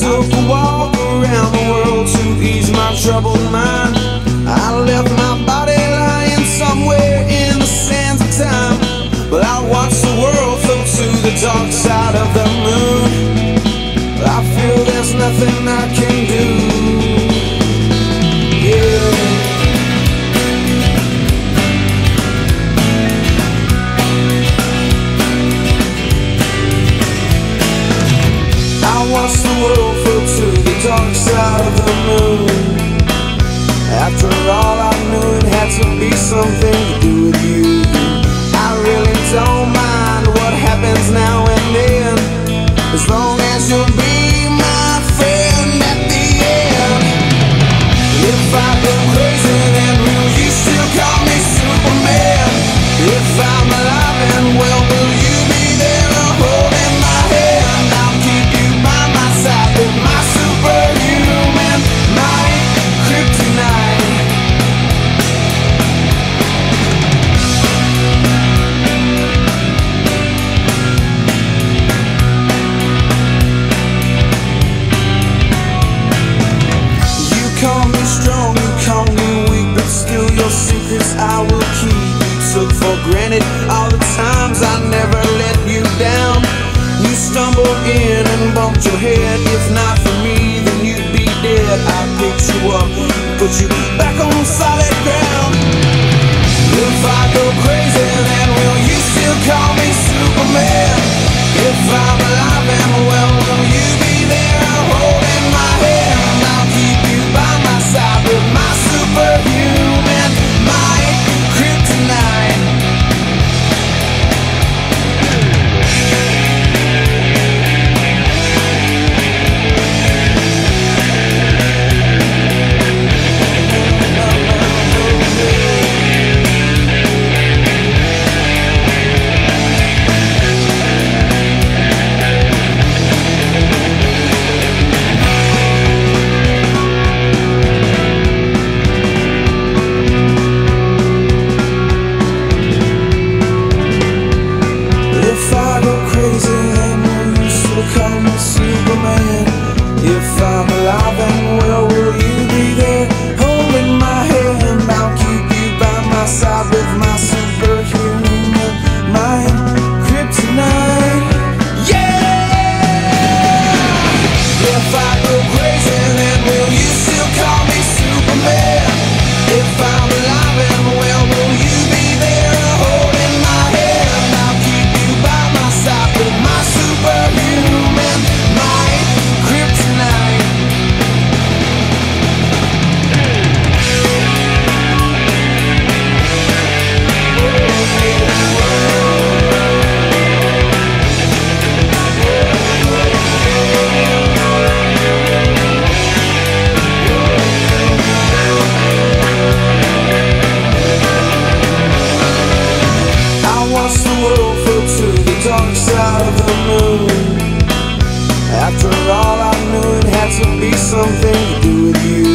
Took a walk around the world to ease my troubled mind. I left my body lying somewhere in the sands of time. But I watched the world flow to the dark side of the moon. I feel there's nothing I can do. Yeah. the world to the dark side of the moon. granted all the times I never let you down. You stumbled in and bumped your head. If not for me, then you'd be dead. I picked you up, put you back on solid ground. If I go crazy, then will you still call me Superman? If I'm alive. the moon. After all I knew it had to be something to do with you.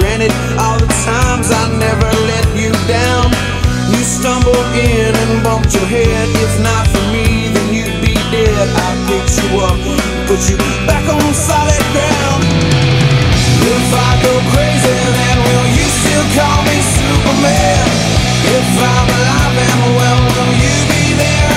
granted all the times I never let you down. You stumbled in and bumped your head. If not for me, then you'd be dead. I picked you up, put you back on solid ground. If I go crazy, then will you still call me Superman? If I'm alive and well, will you be there?